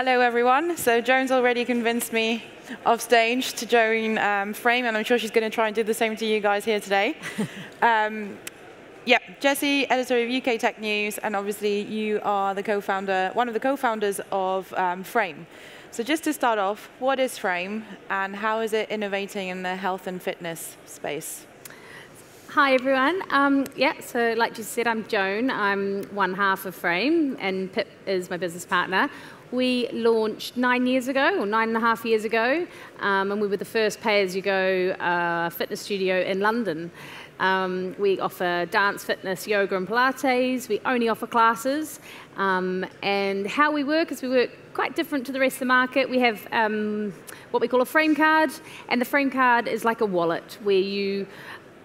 Hello, everyone. So Joan's already convinced me off stage to join um, Frame, and I'm sure she's going to try and do the same to you guys here today. um, yeah, Yessi, editor of UK Tech News, and obviously you are the co-founder, one of the co-founders of um, Frame. So just to start off, what is Frame, and how is it innovating in the health and fitness space? Hi everyone. Um, yeah, so like you said, I'm Joan. I'm one half of Frame, and Pip is my business partner. We launched nine years ago, or nine and a half years ago, um, and we were the first pay-as-you-go uh, fitness studio in London. Um, we offer dance, fitness, yoga, and Pilates. We only offer classes. Um, and how we work is we work quite different to the rest of the market. We have um, what we call a frame card, and the frame card is like a wallet where you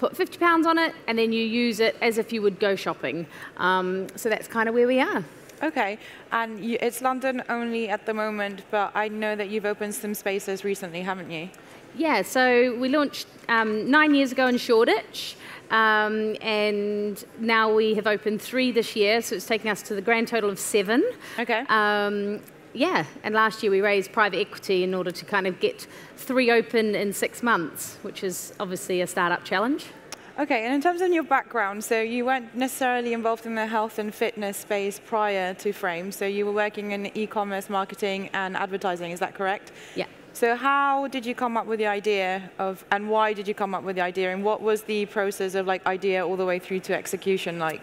put 50 pounds on it, and then you use it as if you would go shopping. Um, so that's kind of where we are. Okay, and you, it's London only at the moment, but I know that you've opened some spaces recently, haven't you? Yeah, so we launched um, nine years ago in Shoreditch, um, and now we have opened three this year, so it's taking us to the grand total of seven. Okay. Um, yeah, and last year we raised private equity in order to kind of get three open in six months, which is obviously a startup challenge. Okay, and in terms of your background, so you weren't necessarily involved in the health and fitness space prior to Frame, so you were working in e-commerce marketing and advertising, is that correct? Yeah. So how did you come up with the idea of, and why did you come up with the idea, and what was the process of like idea all the way through to execution like?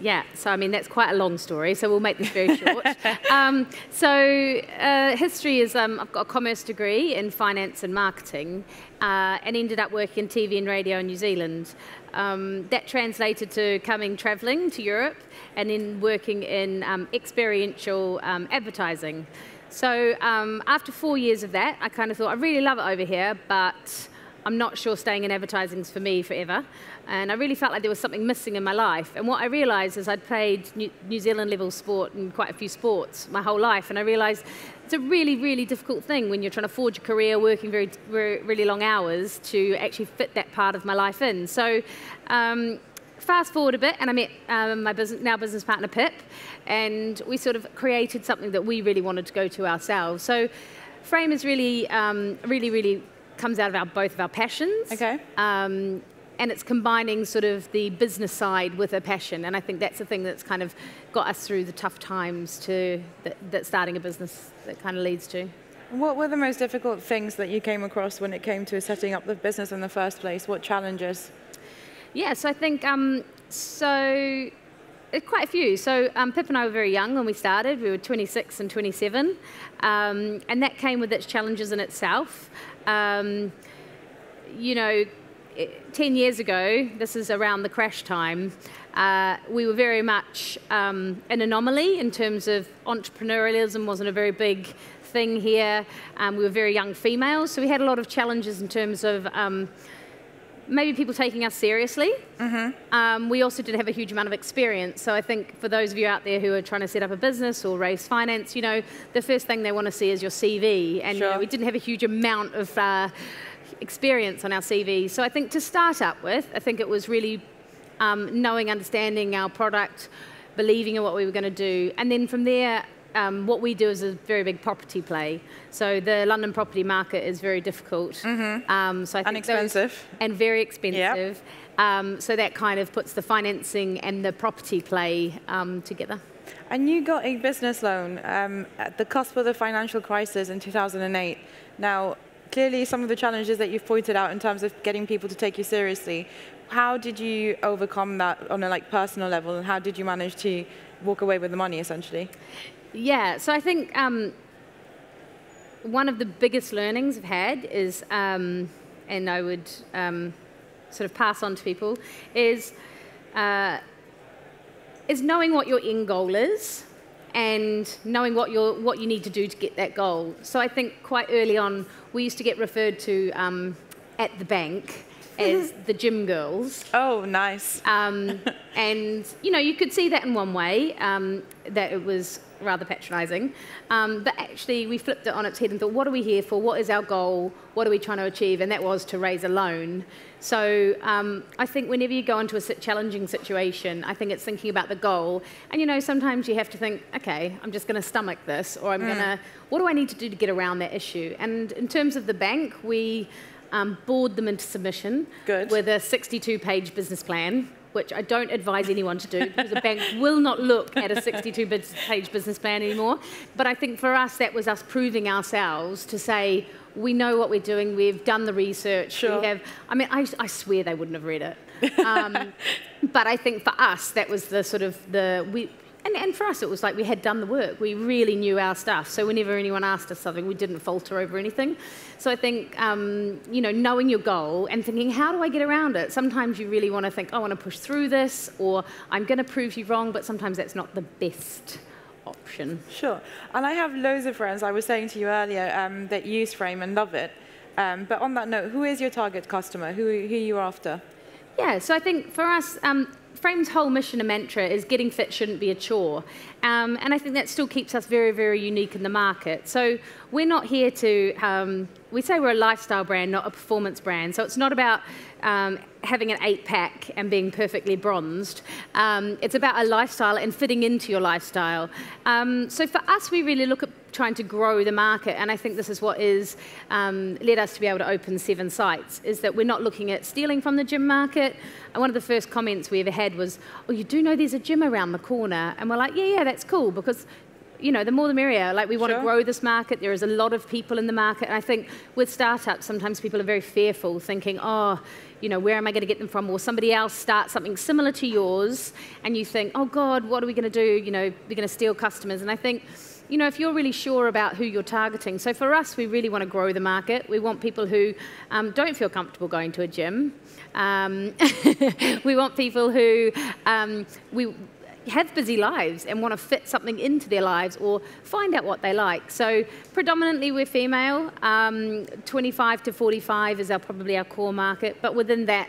Yeah, so I mean, that's quite a long story, so we'll make this very short. um, so, uh, history is um, I've got a commerce degree in finance and marketing uh, and ended up working in TV and radio in New Zealand. Um, that translated to coming travelling to Europe and then working in um, experiential um, advertising. So, um, after four years of that, I kind of thought, I really love it over here, but I'm not sure staying in advertising is for me forever. And I really felt like there was something missing in my life. And what I realized is I'd played New Zealand level sport in quite a few sports my whole life. And I realized it's a really, really difficult thing when you're trying to forge a career, working very, very really long hours to actually fit that part of my life in. So, um, fast forward a bit, and I met um, my business, now business partner Pip, and we sort of created something that we really wanted to go to ourselves. So, Frame is really, um, really, really comes out of our, both of our passions. Okay. Um, and it's combining sort of the business side with a passion. And I think that's the thing that's kind of got us through the tough times to that, that starting a business that kind of leads to. What were the most difficult things that you came across when it came to setting up the business in the first place? What challenges? Yeah, so I think um, so. Uh, quite a few. So um, Pip and I were very young when we started. We were 26 and 27, um, and that came with its challenges in itself. Um, you know, 10 years ago, this is around the crash time, uh, we were very much um, an anomaly in terms of entrepreneurialism wasn't a very big thing here. Um, we were very young females, so we had a lot of challenges in terms of um, maybe people taking us seriously. Mm-hmm. Um, we also didn't have a huge amount of experience. So I think for those of you out there who are trying to set up a business or raise finance, you know, the first thing they want to see is your CV. And sure. you know, we didn't have a huge amount of uh, experience on our CV. So I think to start up with, I think it was really um, knowing, understanding our product, believing in what we were going to do. And then from there, um, what we do is a very big property play. So the London property market is very difficult. Mm-hmm. Um, so I think and expensive. Those, and very expensive. Yep. Um, so that kind of puts the financing and the property play um, together. And you got a business loan um, at the cusp of the financial crisis in 2008. Now, clearly some of the challenges that you've pointed out in terms of getting people to take you seriously, how did you overcome that on a like personal level and how did you manage to walk away with the money essentially? Yeah, so I think um, one of the biggest learnings I've had is, um, and I would um, sort of pass on to people, is, uh, is knowing what your end goal is and knowing what, you what you need to do to get that goal. So I think quite early on, we used to get referred to um, at the bank as the gym girls. Oh, nice. Um, and, you know, you could see that in one way, um, that it was rather patronising. Um, but actually, we flipped it on its head and thought, what are we here for? What is our goal? What are we trying to achieve? And that was to raise a loan. So um, I think whenever you go into a challenging situation, I think it's thinking about the goal. And, you know, sometimes you have to think, okay, I'm just going to stomach this, or I'm mm. going to, what do I need to do to get around that issue? And in terms of the bank, we um, bored them into submission Good. with a 62 page business plan, which I don't advise anyone to do because a bank will not look at a 62 page business plan anymore. But I think for us, that was us proving ourselves to say, we know what we're doing, we've done the research, sure. we have, I mean, I, I swear they wouldn't have read it. Um, but I think for us, that was the sort of the, we, and, and for us, it was like we had done the work. We really knew our stuff. So whenever anyone asked us something, we didn't falter over anything. So I think, um, you know, knowing your goal and thinking, how do I get around it? Sometimes you really want to think, oh, I want to push through this, or I'm going to prove you wrong, but sometimes that's not the best option. Sure. And I have loads of friends, I was saying to you earlier, um, that use Frame and love it. Um, but on that note, who is your target customer? Who, who are you after? Yeah, so I think for us, um, Frame's whole mission and mantra is getting fit shouldn't be a chore. Um, and I think that still keeps us very, very unique in the market. So we're not here to, um, we say we're a lifestyle brand, not a performance brand. So it's not about um, having an eight pack and being perfectly bronzed. Um, it's about a lifestyle and fitting into your lifestyle. Um, so for us, we really look at trying to grow the market, and I think this is what is um, led us to be able to open seven sites. Is that we're not looking at stealing from the gym market. And one of the first comments we ever had was, "Oh, you do know there's a gym around the corner?" And we're like, "Yeah, yeah, that's cool because." You know, the more the merrier. Like we want sure. to grow this market. There is a lot of people in the market. And I think with startups, sometimes people are very fearful, thinking, oh, you know, where am I going to get them from? Or somebody else starts something similar to yours, and you think, oh God, what are we going to do? You know, we're going to steal customers. And I think, you know, if you're really sure about who you're targeting, so for us, we really want to grow the market. We want people who um, don't feel comfortable going to a gym. Um, we want people who um, we have busy lives and want to fit something into their lives or find out what they like. So predominantly we're female. Um, 25 to 45 is our, probably our core market, but within that,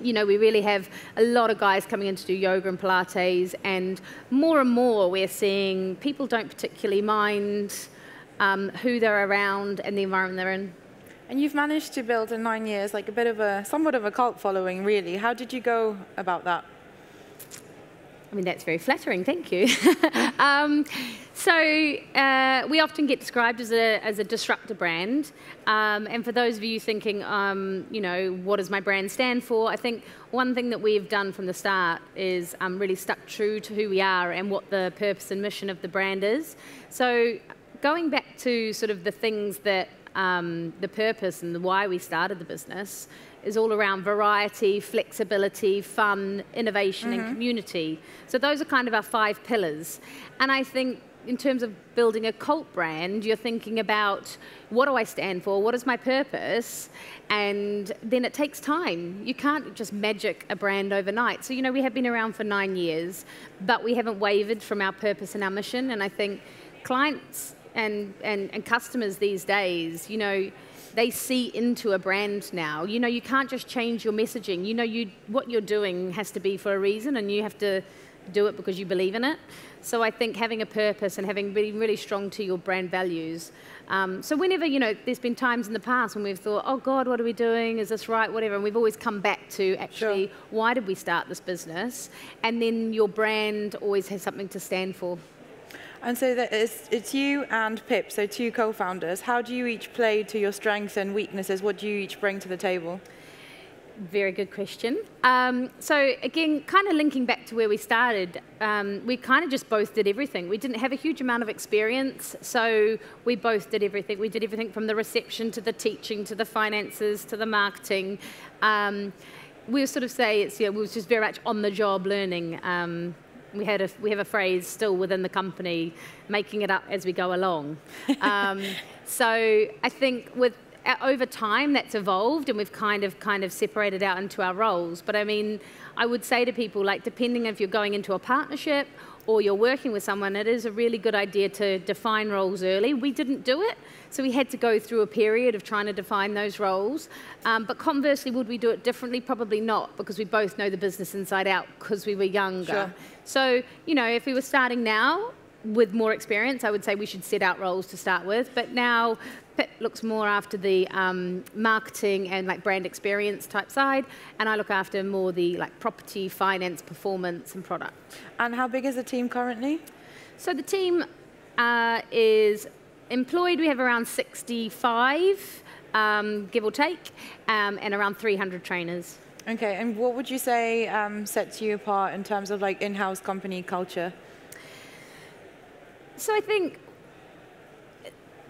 you know, we really have a lot of guys coming in to do yoga and Pilates, and more and more we're seeing people don't particularly mind um, who they're around and the environment they're in. And you've managed to build in nine years like a bit of a, somewhat of a cult following, really. How did you go about that? I mean, that's very flattering, thank you. um, so uh, we often get described as a, as a disruptor brand. Um, and for those of you thinking, um, you know, what does my brand stand for? I think one thing that we've done from the start is um, really stuck true to who we are and what the purpose and mission of the brand is. So going back to sort of the things that um, the purpose and the why we started the business, is all around variety, flexibility, fun, innovation, mm-hmm. and community. So those are kind of our five pillars. And I think in terms of building a cult brand, you're thinking about what do I stand for? What is my purpose? And then it takes time. You can't just magic a brand overnight. So, you know, we have been around for nine years, but we haven't wavered from our purpose and our mission. And I think clients and, and, and customers these days, you know, they see into a brand now. You know, you can't just change your messaging. You know, you what you're doing has to be for a reason, and you have to do it because you believe in it. So I think having a purpose and having been really strong to your brand values. Um, so whenever you know, there's been times in the past when we've thought, oh God, what are we doing? Is this right? Whatever, and we've always come back to actually, sure. why did we start this business? And then your brand always has something to stand for. And so it's, it's you and Pip, so two co-founders. How do you each play to your strengths and weaknesses? What do you each bring to the table? Very good question. Um, so again, kind of linking back to where we started, um, we kind of just both did everything. We didn't have a huge amount of experience, so we both did everything. We did everything from the reception to the teaching to the finances to the marketing. Um, we sort of say it's yeah, we was just very much on the job learning. We, had a, we have a phrase still within the company, making it up as we go along. Um, so I think with over time that's evolved and we've kind of kind of separated out into our roles. But I mean, I would say to people like depending if you're going into a partnership or you're working with someone, it is a really good idea to define roles early. We didn't do it, so we had to go through a period of trying to define those roles. Um, but conversely, would we do it differently? Probably not, because we both know the business inside out because we were younger. Sure. So, you know, if we were starting now, with more experience, I would say we should set out roles to start with. But now Pip looks more after the um, marketing and like brand experience type side, and I look after more the like property, finance, performance, and product. And how big is the team currently? So the team uh, is employed. We have around 65, um, give or take, um, and around 300 trainers. Okay, and what would you say um, sets you apart in terms of like in-house company culture? So I think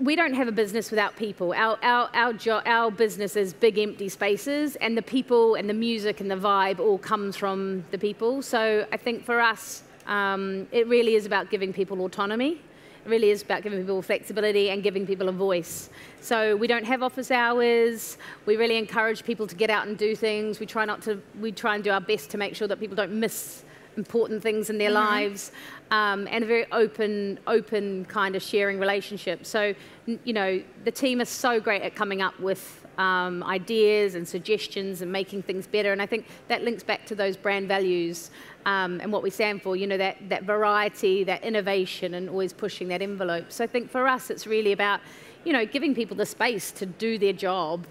we don't have a business without people. Our, our, our, jo- our business is big empty spaces, and the people and the music and the vibe all comes from the people. So I think for us, um, it really is about giving people autonomy. It really is about giving people flexibility and giving people a voice. So we don't have office hours. We really encourage people to get out and do things. We try not to. We try and do our best to make sure that people don't miss important things in their mm-hmm. lives, um, and a very open, open kind of sharing relationship. So, you know, the team is so great at coming up with um, ideas and suggestions and making things better. And I think that links back to those brand values um, and what we stand for. You know, that that variety, that innovation, and always pushing that envelope. So I think for us, it's really about you know giving people the space to do their job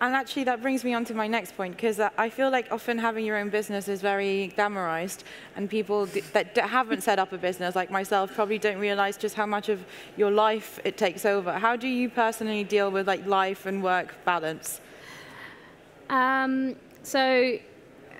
and actually, that brings me on to my next point, because I feel like often having your own business is very glamorized, and people that haven't set up a business, like myself, probably don't realize just how much of your life it takes over. How do you personally deal with like life and work balance? Um, so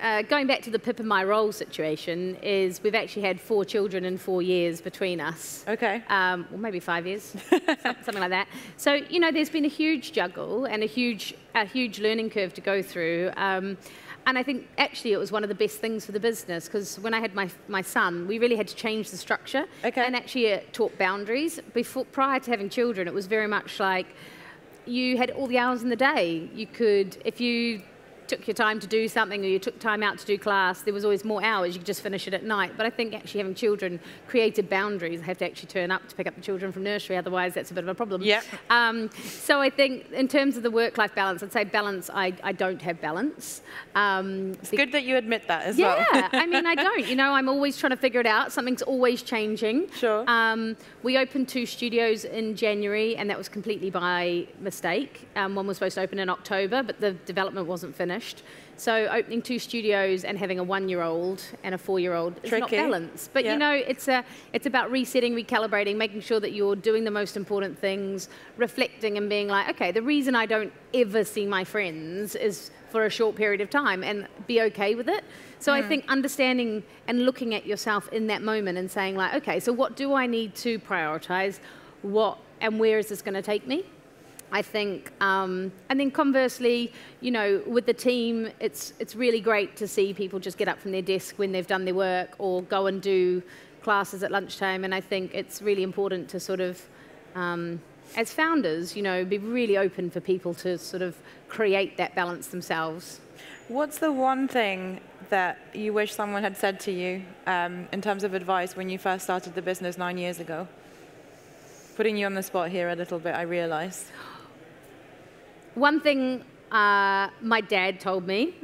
uh, going back to the Pip and my role situation, is we've actually had four children in four years between us. Okay. Um, well, maybe five years, something like that. So you know, there's been a huge juggle and a huge, a huge learning curve to go through. Um, and I think actually it was one of the best things for the business because when I had my, my son, we really had to change the structure okay. and actually taught boundaries. Before, prior to having children, it was very much like you had all the hours in the day. You could, if you took your time to do something or you took time out to do class, there was always more hours. You could just finish it at night. But I think actually having children created boundaries. I have to actually turn up to pick up the children from nursery, otherwise that's a bit of a problem. Yeah. Um, so I think in terms of the work-life balance, I'd say balance, I, I don't have balance. Um, it's good that you admit that as yeah, well. Yeah, I mean, I don't. You know, I'm always trying to figure it out. Something's always changing. Sure. Um, we opened two studios in January, and that was completely by mistake. Um, one was supposed to open in October, but the development wasn't finished. So opening two studios and having a one-year-old and a four-year-old is not balanced. But yeah. you know, it's a it's about resetting, recalibrating, making sure that you're doing the most important things, reflecting and being like, okay, the reason I don't ever see my friends is for a short period of time and be okay with it. So mm. I think understanding and looking at yourself in that moment and saying like, okay, so what do I need to prioritize? What and where is this going to take me? I think, um, and then conversely, you know, with the team, it's it's really great to see people just get up from their desk when they've done their work or go and do classes at lunchtime. And I think it's really important to sort of, um, as founders, you know, be really open for people to sort of create that balance themselves. What's the one thing that you wish someone had said to you um, in terms of advice when you first started the business nine years ago? Putting you on the spot here a little bit, I realize. One thing uh, my dad told me.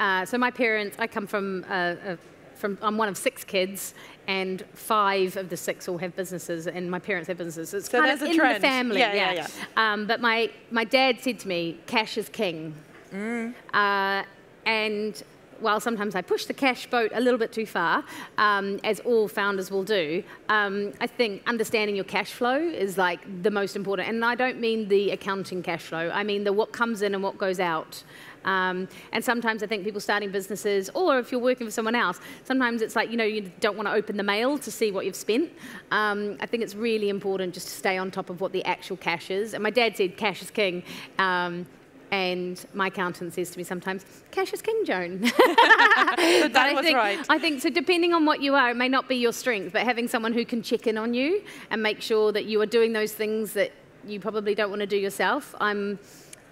Uh, so my parents, I come from, uh, uh, from, I'm one of six kids, and five of the six all have businesses, and my parents have businesses. It's so kind of in trend. the family. Yeah, yeah, yeah. yeah. Um, but my, my dad said to me, cash is king. Mm. Uh, and while sometimes I push the cash boat a little bit too far, um, as all founders will do, um, I think understanding your cash flow is like the most important. And I don't mean the accounting cash flow, I mean the what comes in and what goes out. Um, and sometimes I think people starting businesses, or if you're working for someone else, sometimes it's like, you know, you don't want to open the mail to see what you've spent. Um, I think it's really important just to stay on top of what the actual cash is. And my dad said cash is king. Um, and my accountant says to me sometimes, cash is king, Joan. that was think, right. I think, so depending on what you are, it may not be your strength, but having someone who can check in on you and make sure that you are doing those things that you probably don't want to do yourself. I'm,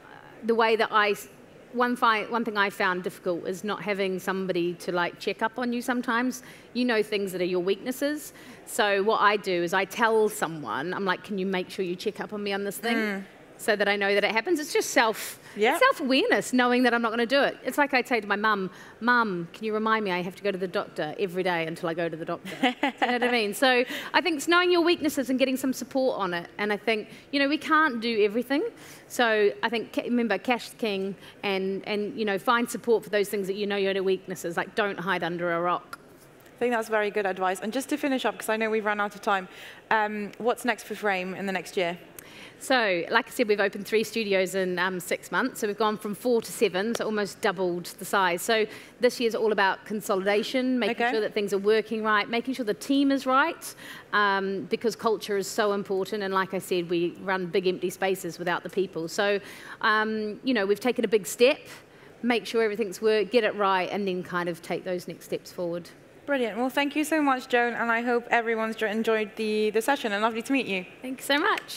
uh, the way that I one, fi- one thing I found difficult is not having somebody to like check up on you sometimes. You know things that are your weaknesses. So what I do is I tell someone, I'm like, can you make sure you check up on me on this thing? Mm so that I know that it happens. It's just self yeah. self awareness, knowing that I'm not going to do it. It's like I say to my mum, "Mum, can you remind me I have to go to the doctor every day until I go to the doctor?" you know what I mean? So I think it's knowing your weaknesses and getting some support on it. And I think you know we can't do everything. So I think remember cash king and and you know find support for those things that you know you're your weaknesses. Like don't hide under a rock. I think that's very good advice. And just to finish up, because I know we've run out of time, um, what's next for Frame in the next year? So, like I said, we've opened three studios in um, six months. So we've gone from four to seven, so almost doubled the size. So this year's all about consolidation, making okay. sure that things are working right, making sure the team is right, um, because culture is so important. And like I said, we run big empty spaces without the people. So, um, you know, we've taken a big step, make sure everything's work, get it right, and then kind of take those next steps forward. Brilliant. Well, thank you so much, Joan, and I hope everyone's enjoyed the, the session and lovely to meet you. Thanks so much.